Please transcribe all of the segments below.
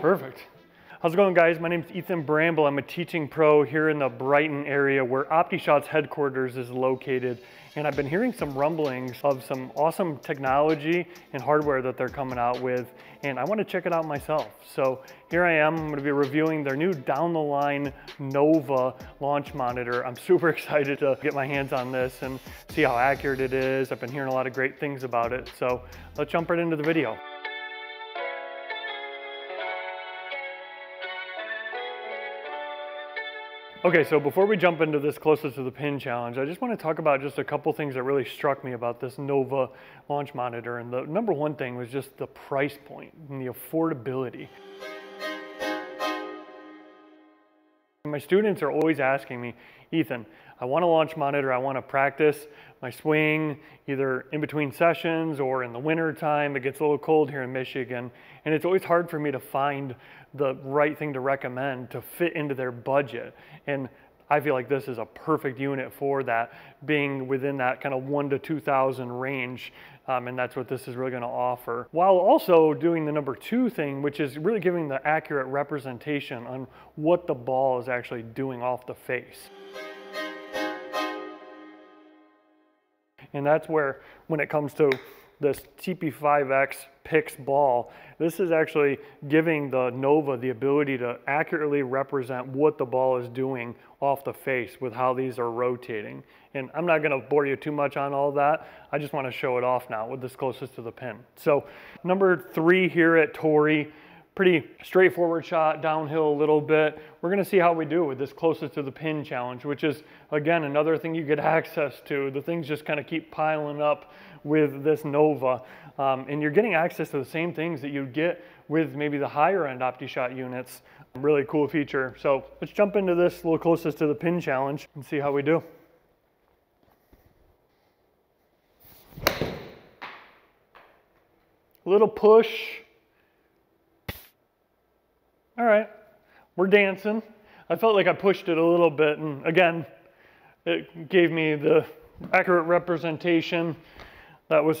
Perfect. How's it going guys? My name is Ethan Bramble. I'm a teaching pro here in the Brighton area where OptiShot's headquarters is located. And I've been hearing some rumblings of some awesome technology and hardware that they're coming out with. And I want to check it out myself. So here I am, I'm going to be reviewing their new down the line Nova launch monitor. I'm super excited to get my hands on this and see how accurate it is. I've been hearing a lot of great things about it. So let's jump right into the video. Okay, so before we jump into this closest to the pin challenge, I just want to talk about just a couple things that really struck me about this Nova launch monitor. And the number one thing was just the price point and the affordability. My students are always asking me, Ethan, I want to launch monitor, I want to practice my swing either in between sessions or in the winter time. It gets a little cold here in Michigan. And it's always hard for me to find the right thing to recommend to fit into their budget. And I feel like this is a perfect unit for that, being within that kind of one to 2,000 range. Um, and that's what this is really gonna offer. While also doing the number two thing, which is really giving the accurate representation on what the ball is actually doing off the face. And that's where, when it comes to this TP5X PIX ball, this is actually giving the Nova the ability to accurately represent what the ball is doing off the face with how these are rotating. And I'm not gonna bore you too much on all that. I just wanna show it off now with this closest to the pin. So number three here at Torrey, pretty straightforward shot, downhill a little bit. We're gonna see how we do with this closest to the pin challenge, which is, again, another thing you get access to. The things just kind of keep piling up with this Nova. Um, and you're getting access to the same things that you get with maybe the higher end OptiShot units. Really cool feature. So let's jump into this little closest to the pin challenge and see how we do. Little push, all right, we're dancing. I felt like I pushed it a little bit, and again, it gave me the accurate representation that was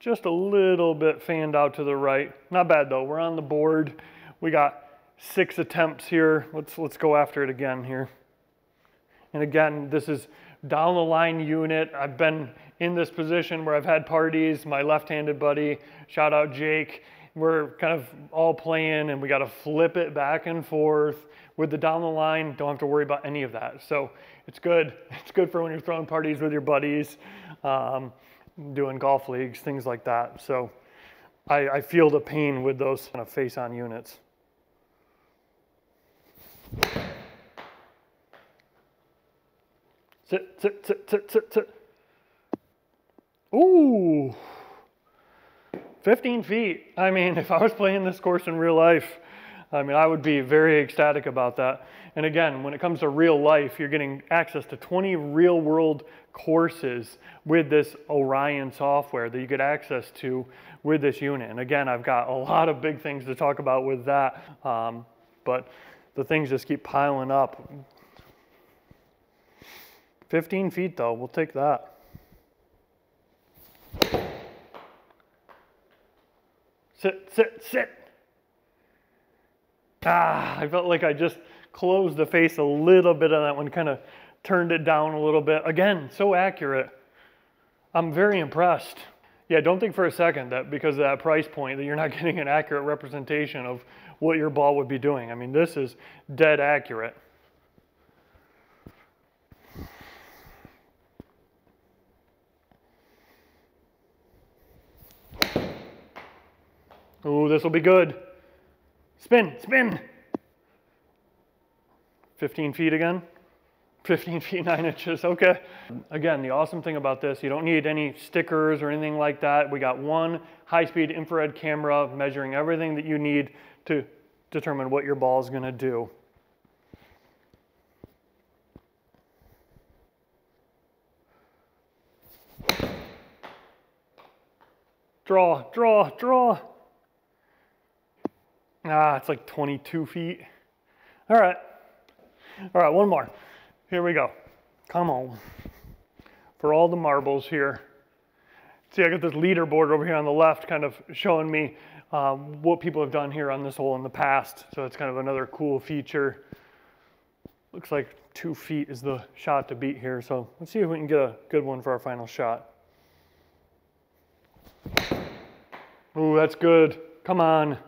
just a little bit fanned out to the right. Not bad though, we're on the board. We got six attempts here. Let's, let's go after it again here. And again, this is down the line unit. I've been in this position where I've had parties. My left-handed buddy, shout out Jake, we're kind of all playing and we got to flip it back and forth with the down the line. Don't have to worry about any of that. So it's good. It's good for when you're throwing parties with your buddies, um, doing golf leagues, things like that. So I, I feel the pain with those kind of face on units. Sit, sit, sit, sit, sit, sit. Ooh. 15 feet. I mean, if I was playing this course in real life, I mean, I would be very ecstatic about that. And again, when it comes to real life, you're getting access to 20 real world courses with this Orion software that you get access to with this unit. And again, I've got a lot of big things to talk about with that, um, but the things just keep piling up. 15 feet though, we'll take that. Sit, sit, sit. Ah, I felt like I just closed the face a little bit on that one, kind of turned it down a little bit. Again, so accurate. I'm very impressed. Yeah, don't think for a second that because of that price point that you're not getting an accurate representation of what your ball would be doing. I mean, this is dead accurate. Ooh, this will be good. Spin, spin. 15 feet again. 15 feet 9 inches, okay. Again, the awesome thing about this, you don't need any stickers or anything like that. We got one high-speed infrared camera measuring everything that you need to determine what your ball is gonna do. Draw, draw, draw. Ah, it's like 22 feet. All right. All right, one more. Here we go. Come on. For all the marbles here. see, I got this leaderboard over here on the left kind of showing me um, what people have done here on this hole in the past. So it's kind of another cool feature. Looks like two feet is the shot to beat here. So let's see if we can get a good one for our final shot. Ooh, that's good. Come on.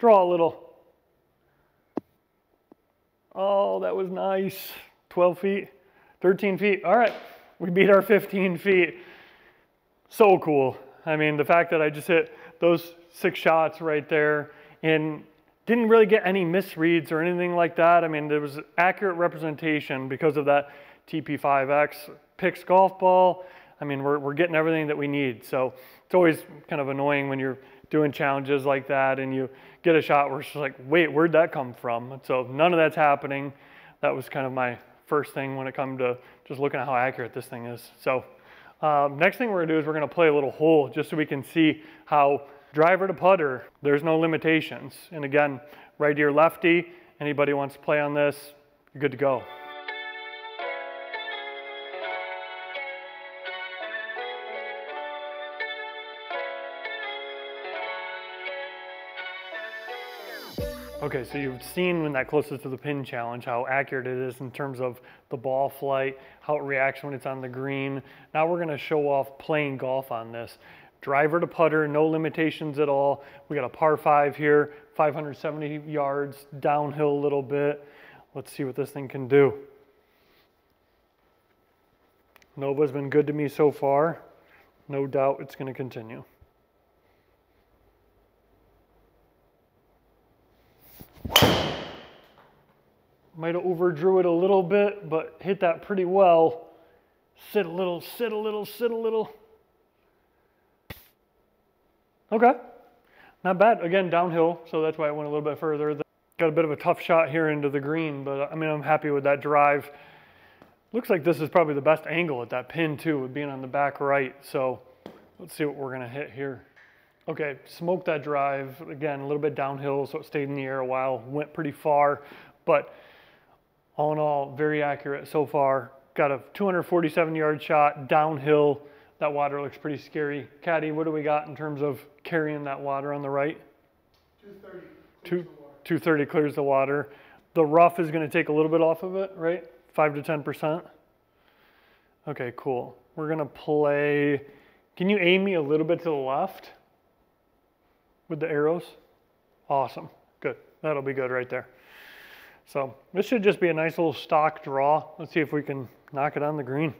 Draw a little. Oh, that was nice. 12 feet, 13 feet. All right, we beat our 15 feet. So cool. I mean, the fact that I just hit those six shots right there and didn't really get any misreads or anything like that. I mean, there was accurate representation because of that TP5X PIX golf ball. I mean, we're, we're getting everything that we need. So it's always kind of annoying when you're doing challenges like that and you get a shot where it's like, wait, where'd that come from? So none of that's happening. That was kind of my first thing when it comes to just looking at how accurate this thing is. So um, next thing we're gonna do is we're gonna play a little hole just so we can see how driver to putter, there's no limitations. And again, right here lefty, anybody wants to play on this, you're good to go. Okay, so you've seen when that closest to the pin challenge how accurate it is in terms of the ball flight, how it reacts when it's on the green. Now we're gonna show off playing golf on this. Driver to putter, no limitations at all. We got a par five here, 570 yards, downhill a little bit. Let's see what this thing can do. Nova's been good to me so far. No doubt it's gonna continue. Might have overdrew it a little bit, but hit that pretty well. Sit a little, sit a little, sit a little. Okay, not bad. Again, downhill, so that's why I went a little bit further. Got a bit of a tough shot here into the green, but I mean, I'm happy with that drive. Looks like this is probably the best angle at that pin too, with being on the back right. So let's see what we're gonna hit here. Okay, smoked that drive. Again, a little bit downhill, so it stayed in the air a while. Went pretty far, but all in all, very accurate so far. Got a 247 yard shot downhill. That water looks pretty scary. Caddy, what do we got in terms of carrying that water on the right? 230. Two, 230 clears the water. The rough is going to take a little bit off of it, right? 5 to 10%. Okay, cool. We're going to play. Can you aim me a little bit to the left with the arrows? Awesome. Good. That'll be good right there. So this should just be a nice little stock draw. Let's see if we can knock it on the green.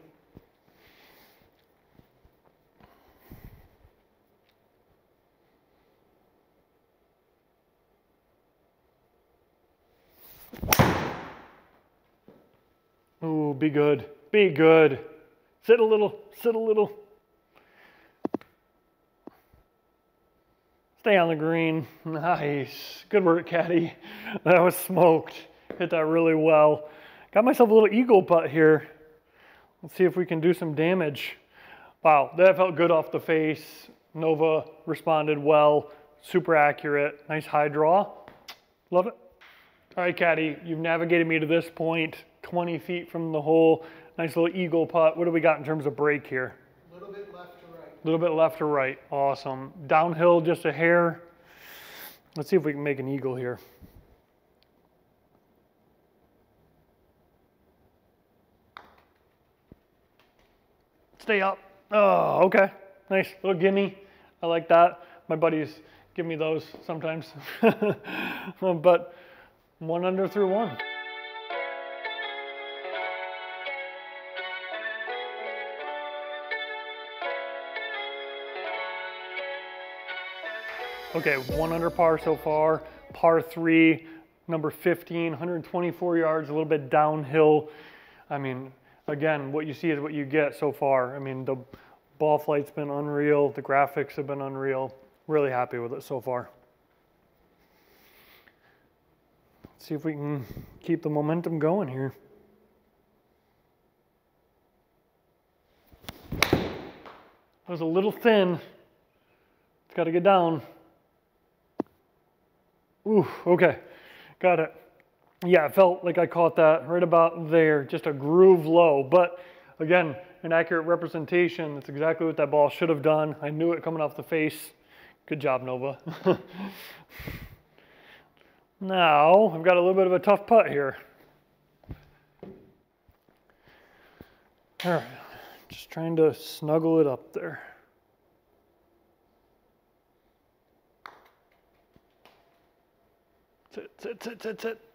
Ooh, be good. Be good. Sit a little, sit a little. Stay on the green. Nice. Good work, Caddy. That was smoked hit that really well. Got myself a little eagle putt here. Let's see if we can do some damage. Wow, that felt good off the face. Nova responded well, super accurate, nice high draw. Love it. All right, Caddy, you've navigated me to this point, 20 feet from the hole. Nice little eagle putt. What do we got in terms of break here? A little bit left to right. A little bit left to right. Awesome. Downhill just a hair. Let's see if we can make an eagle here. Stay up. Oh, okay. Nice little gimme. I like that. My buddies give me those sometimes. but one under through one. Okay, one under par so far. Par three, number 15, 124 yards, a little bit downhill. I mean, again, what you see is what you get so far. I mean, the ball flight's been unreal. The graphics have been unreal. Really happy with it so far. Let's see if we can keep the momentum going here. That was a little thin. It's got to get down. Ooh, okay. Got it yeah, it felt like I caught that right about there, just a groove low. But again, an accurate representation. That's exactly what that ball should have done. I knew it coming off the face. Good job, Nova. now, I've got a little bit of a tough putt here. All right, just trying to snuggle it up there. Sit, sit, sit, sit, sit.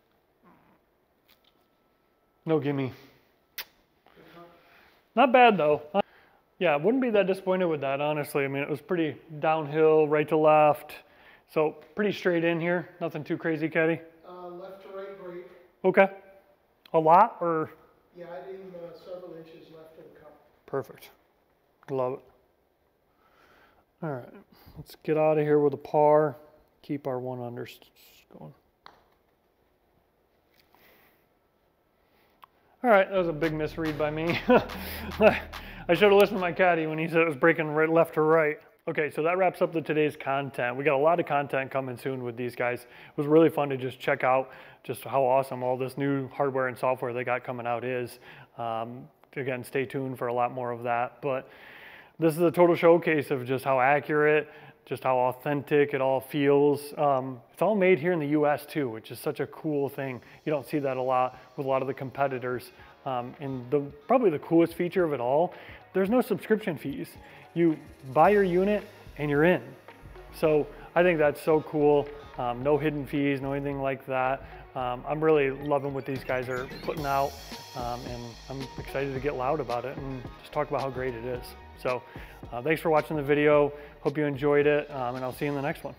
No gimme. Not bad though. Yeah, wouldn't be that disappointed with that, honestly. I mean, it was pretty downhill, right to left. So pretty straight in here. Nothing too crazy, Caddy. Uh, left to right break. Okay. A lot or Yeah, I aim uh, several inches left of the cup. perfect. Love it. All right, let's get out of here with a par. Keep our one under going. All right, that was a big misread by me. I should have listened to my caddy when he said it was breaking right, left to right. Okay, so that wraps up the today's content. We got a lot of content coming soon with these guys. It was really fun to just check out just how awesome all this new hardware and software they got coming out is. Um, again, stay tuned for a lot more of that. But this is a total showcase of just how accurate, just how authentic it all feels. Um, it's all made here in the U.S. too, which is such a cool thing. You don't see that a lot with a lot of the competitors. Um, and the probably the coolest feature of it all, there's no subscription fees. You buy your unit and you're in. So I think that's so cool. Um, no hidden fees, no anything like that. Um, I'm really loving what these guys are putting out, um, and I'm excited to get loud about it and just talk about how great it is. So uh, thanks for watching the video. Hope you enjoyed it, um, and I'll see you in the next one.